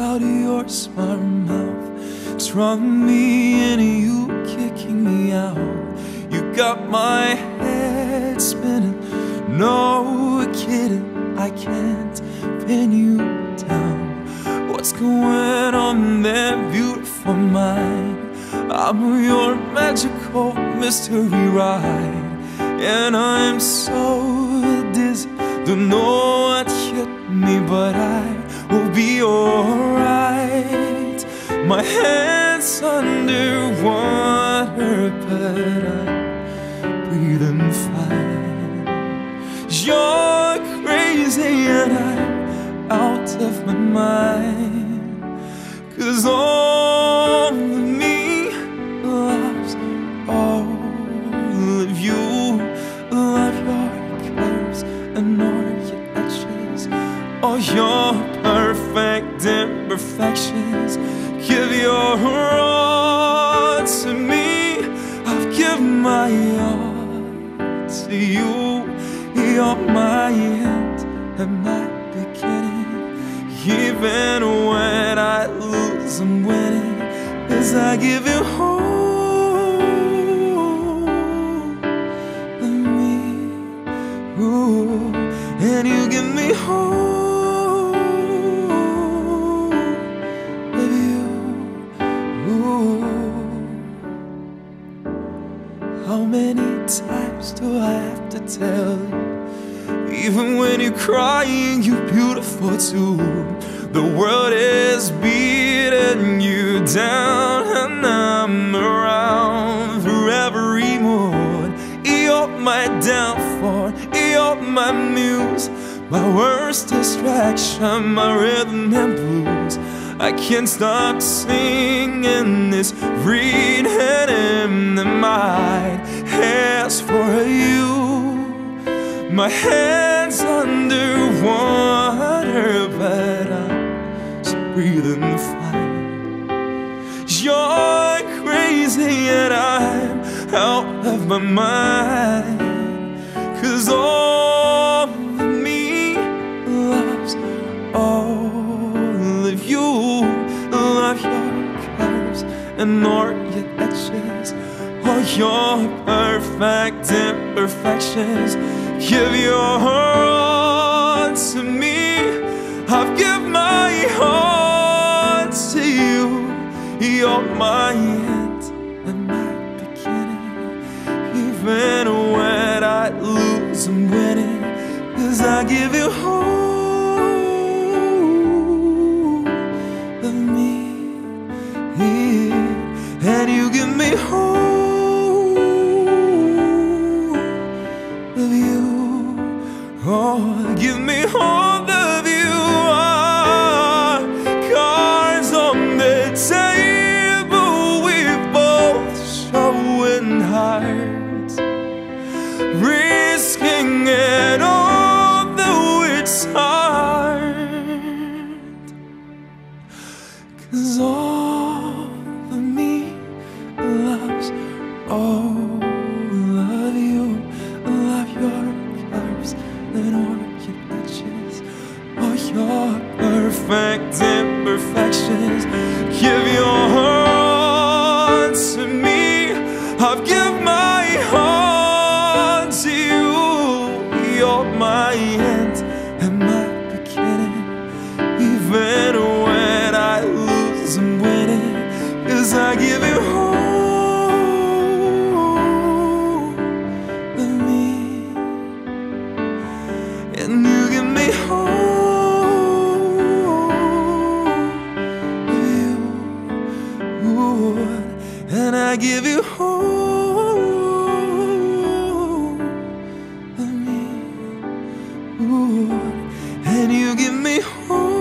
Do without your smart mouth? Drawing me in, you kicking me out. You got my head spinning. No kidding, I can't pin you down. What's going on there, beautiful mind? I'm your magical mystery ride, and I'm so dizzy. Don't know what hit me, but I My head's underwater, but I'm breathing fine. You're crazy, and I'm out of my mind. Cause all of me loves all of you. Love your curves and all your edges, all your perfect imperfections. Give your all to me. I've given my all to you. You're my end and my beginning. Even when I lose, I'm winning. As I give you all of me, ooh, and you give me all How many times do I have to tell you? Even when you're crying, you're beautiful too. The world is beating you down, and I'm around for every mood. You're my downfall, you're my muse, my worst distraction, my rhythm and blues. I can't stop singing this, reading in the mind has for you. My head's underwater, but I'm just breathing fine. You're crazy, and I'm out of my mind. And all your edges, all your perfect imperfections. Give your all to me. I've given my heart to you. You're my end and my beginning. Even when I lose, I'm winning. Cause I give you all of me. Oh, give me all of you. Ah, cards on the table, we both showing hearts, risking it all, though it's hard. Cause all I've given my heart to you. You're my end and my beginning. Even when I lose, I'm winning. Cause I give you all of me. And you give me all. Ooh, and I give you. Ooh, and you give me all